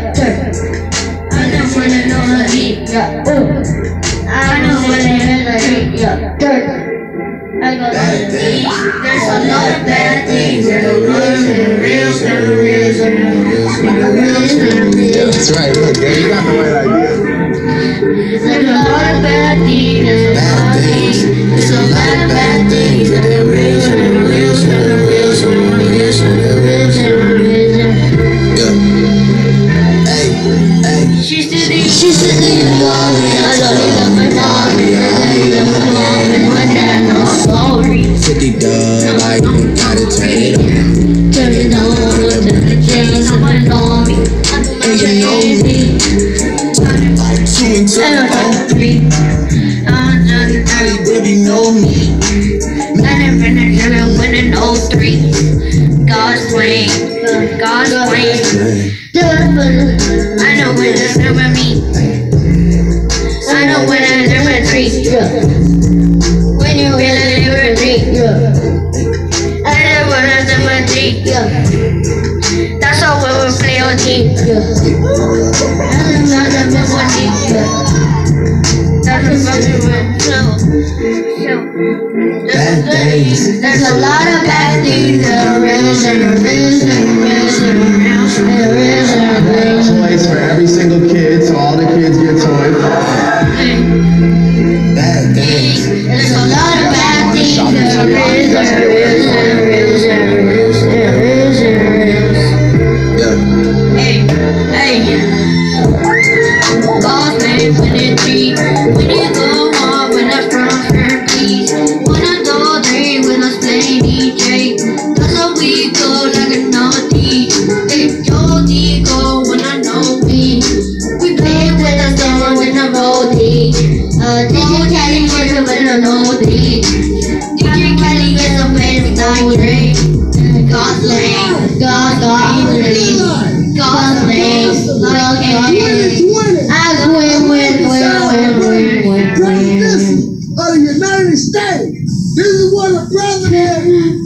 yeah, turn. I know when you're on the beat, yeah, uh. I know when you're in the beat, yeah, turn. I go to the beat. There's a lot of bad things in the real, in the real, in the real, in the real, in the real. That's right. Look, Gary, you got the right idea. There's a lot of bad things, there's a lot of things, there's a lot of bad She's sitting, she's sitting in the lobby. I don't need a Ferrari. I don't need a Ferrari. My dad knows sorry. 50 dub, I gotta turn it on. Turn it on, turn the chains on my lobby. I'm crazy. Like two and two. Don't Oh, know three. I know when I never meet. I know when I never treat. When you really never treat. I know when I never treat. That's how we will play on team. That's how we will on team. That's how we will so. Bad things. There's a lot of bad things that are real, and are for every single kid, so all the kids get toys. Bad things. There's a lot of bad things that are real, and are real, and are real, and are real, and are real, and are real. Yeah. Hey, hey. God's name when it treat, when you DJ Kelly is a it's night drink. God's name, God, God, God's name, God's name, God's name. I win, win, win, win, win, win, President of the United States. This is what a president